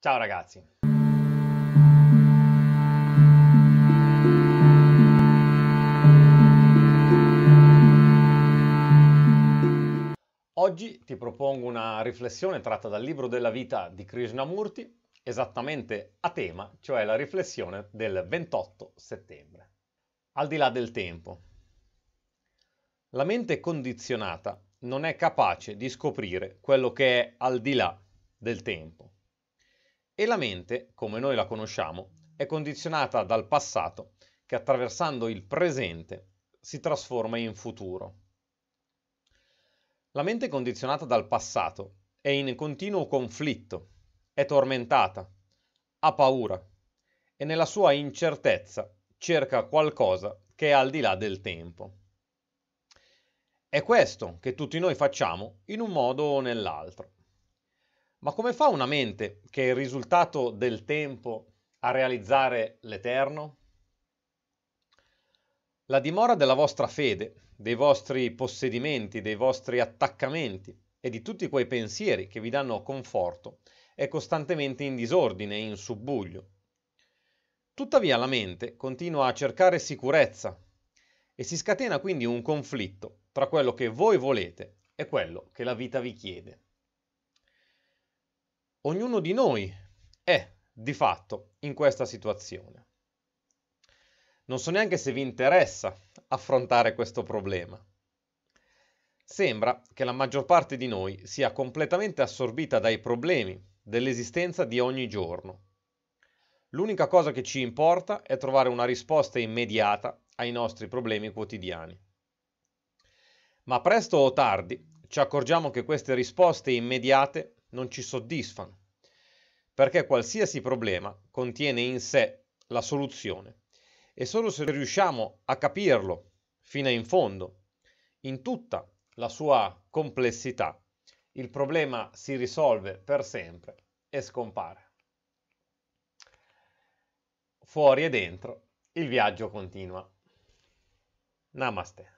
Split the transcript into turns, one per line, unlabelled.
Ciao ragazzi! Oggi ti propongo una riflessione tratta dal libro della vita di Krishnamurti, esattamente a tema, cioè la riflessione del 28 settembre. Al di là del tempo. La mente condizionata non è capace di scoprire quello che è al di là del tempo. E la mente, come noi la conosciamo, è condizionata dal passato che attraversando il presente si trasforma in futuro. La mente condizionata dal passato è in continuo conflitto, è tormentata, ha paura e nella sua incertezza cerca qualcosa che è al di là del tempo. È questo che tutti noi facciamo in un modo o nell'altro. Ma come fa una mente che è il risultato del tempo a realizzare l'eterno? La dimora della vostra fede, dei vostri possedimenti, dei vostri attaccamenti e di tutti quei pensieri che vi danno conforto è costantemente in disordine e in subbuglio. Tuttavia la mente continua a cercare sicurezza e si scatena quindi un conflitto tra quello che voi volete e quello che la vita vi chiede. Ognuno di noi è, di fatto, in questa situazione. Non so neanche se vi interessa affrontare questo problema. Sembra che la maggior parte di noi sia completamente assorbita dai problemi dell'esistenza di ogni giorno. L'unica cosa che ci importa è trovare una risposta immediata ai nostri problemi quotidiani. Ma presto o tardi ci accorgiamo che queste risposte immediate non ci soddisfano, perché qualsiasi problema contiene in sé la soluzione e solo se riusciamo a capirlo fino in fondo, in tutta la sua complessità, il problema si risolve per sempre e scompare. Fuori e dentro il viaggio continua. Namaste.